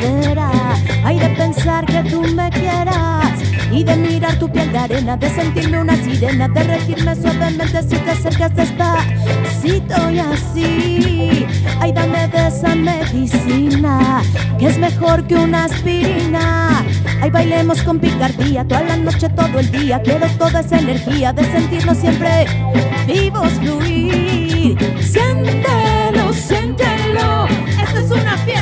madera. Hay de pensar que tú me quieras y de mirar tu piel de arena, de sentirme una sirena, de regirme suavemente si te acercas despacito y así. Ay, dame de esa medicina que es mejor que una aspirina. Ay, bailemos con picardía toda la noche, todo el día. Quiero toda esa energía de sentirnos siempre vivos, fluir. Siéntelo, siéntelo. Esta es una fiesta.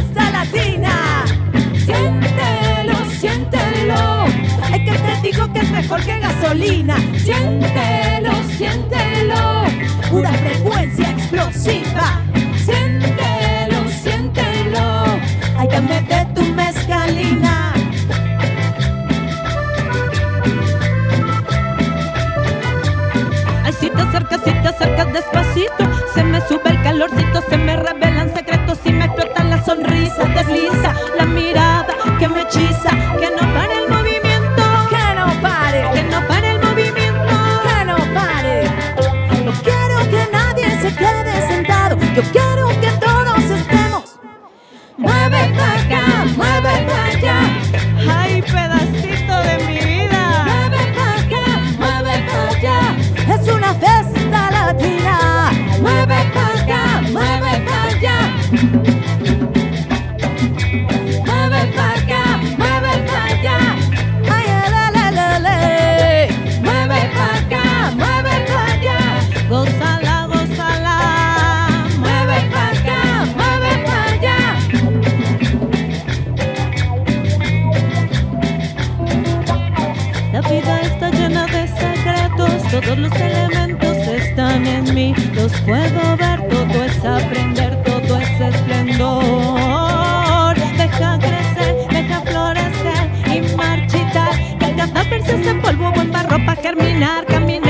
Siéntelo, siéntelo, pura frecuencia explosiva. Siéntelo, siéntelo, hay que meter tu mezcalina. Ay, si te acercas, si te acercas despacito, se me sube el calorcito, se me revelan secretos y me explotan la sonrisa, desliza la mirada que me hechiza, Mueve pa' acá, mueve pa' allá. Ay, pedacito de mi vida. Mueve pa' acá, mueve pa' allá. Es una fiesta todos los elementos están en mí. Los puedo ver, todo es aprender, todo es esplendor. Deja crecer, deja florecer y marchitar. Que el cadáver se hace polvo o en barro para germinar, caminar,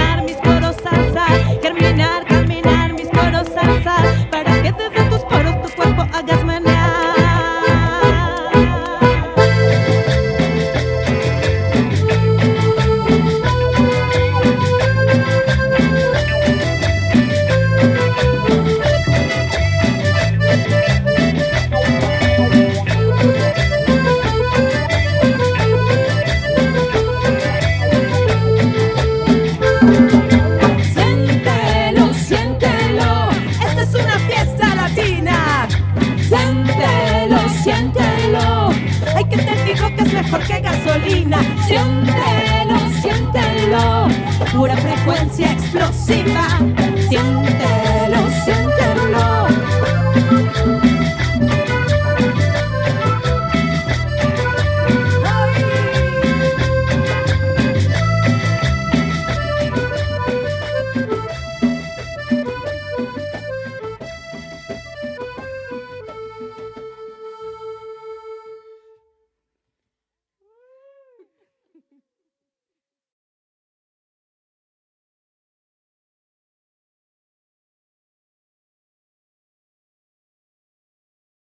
siéntelo. Hay que te digo que es mejor que gasolina. Siéntelo, siéntelo. Pura frecuencia explosiva. Siéntelo, siéntelo.